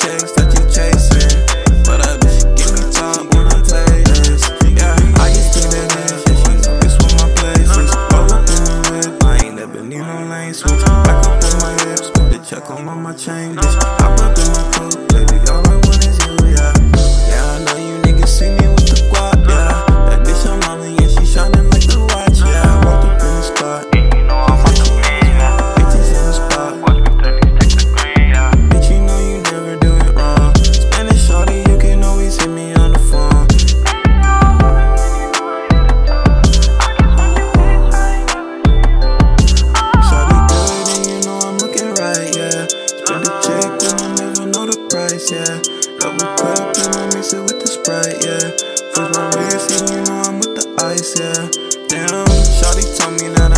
checks that you chasing. But I bitch, give me time when I play this. Yeah, I just do that nigga. This one my place, places. All up in the whip. I ain't never need no lane switch. Back up in my hips. Put the check on my, my chain, bitch. Hop up in my coupe. quick, you don't never know the price, yeah. Double cup and I mix it with the Sprite, yeah. First my wrist, and you know I'm with the ice, yeah. Damn, Shawty told me that